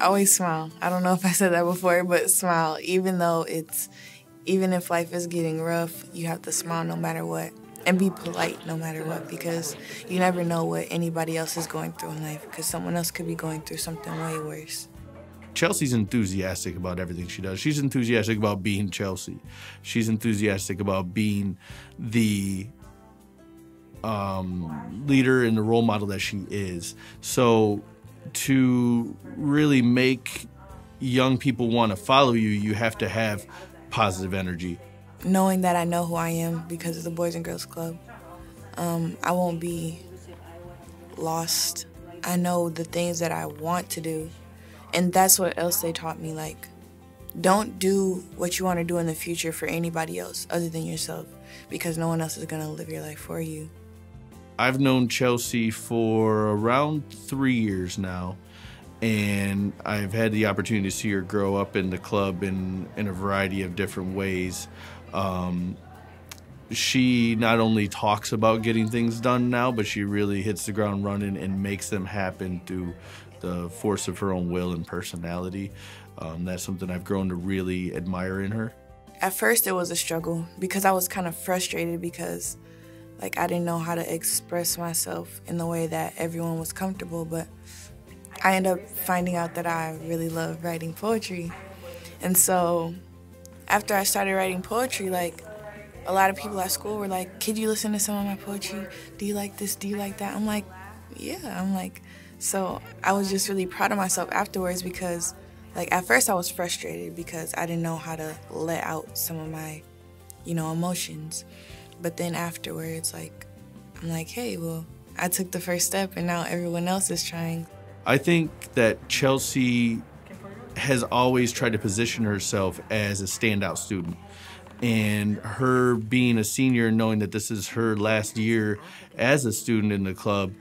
Always smile. I don't know if I said that before, but smile. Even though it's, even if life is getting rough, you have to smile no matter what. And be polite no matter what because you never know what anybody else is going through in life because someone else could be going through something way worse. Chelsea's enthusiastic about everything she does. She's enthusiastic about being Chelsea. She's enthusiastic about being the um, leader and the role model that she is. So, to really make young people want to follow you, you have to have positive energy. Knowing that I know who I am because of the Boys and Girls Club, um, I won't be lost. I know the things that I want to do and that's what else they taught me like don't do what you want to do in the future for anybody else other than yourself because no one else is going to live your life for you. I've known Chelsea for around three years now, and I've had the opportunity to see her grow up in the club in, in a variety of different ways. Um, she not only talks about getting things done now, but she really hits the ground running and makes them happen through the force of her own will and personality. Um, that's something I've grown to really admire in her. At first, it was a struggle because I was kind of frustrated because, like, I didn't know how to express myself in the way that everyone was comfortable. But I ended up finding out that I really love writing poetry, and so after I started writing poetry, like a lot of people at school were like, "Could you listen to some of my poetry? Do you like this? Do you like that?" I'm like, "Yeah." I'm like, so I was just really proud of myself afterwards because, like, at first I was frustrated because I didn't know how to let out some of my, you know, emotions. But then afterwards, like, I'm like, hey, well, I took the first step and now everyone else is trying. I think that Chelsea has always tried to position herself as a standout student. And her being a senior, and knowing that this is her last year as a student in the club,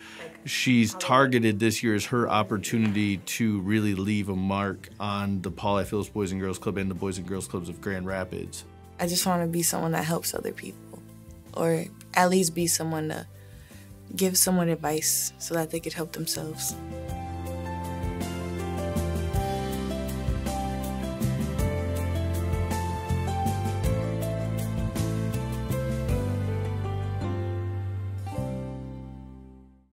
she's targeted this year as her opportunity to really leave a mark on the Paul F. Phillips Boys and Girls Club and the Boys and Girls Clubs of Grand Rapids. I just want to be someone that helps other people, or at least be someone to give someone advice so that they could help themselves.